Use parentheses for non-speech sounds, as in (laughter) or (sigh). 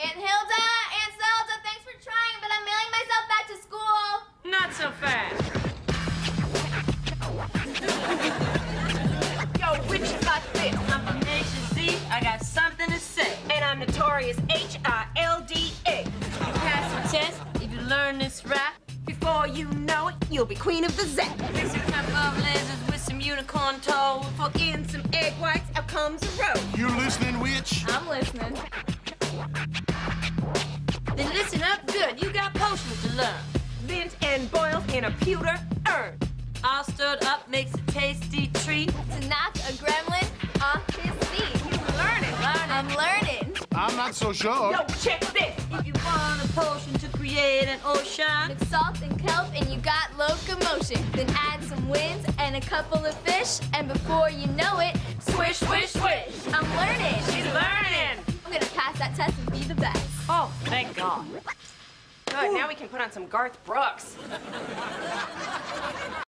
Aunt Hilda, Aunt Zelda, thanks for trying, but I'm mailing myself back to school. Not so fast. (laughs) Yo, which got this? I'm from Nation Z. I got something to say. And I'm notorious H-I-L-D-A. You pass the test if you learn this rap. Before you know it, you'll be queen of the zap. Mix a cup of lasers with some unicorn toes. Fuck in some egg whites, out comes a road. You listening, witch? I'm listening. In a pewter urn. All stirred up makes a tasty treat. To knock a gremlin off his feet. He's learning. Learn, I'm learning. I'm not so sure. Yo, check this. If you want a potion to create an ocean, Mix salt and kelp and you got locomotion. Then add some winds and a couple of fish. And before you know it, swish, swish, swish. I'm learning. she's learning. I'm gonna pass that test and be the best. Oh, thank God. Now we can put on some Garth Brooks.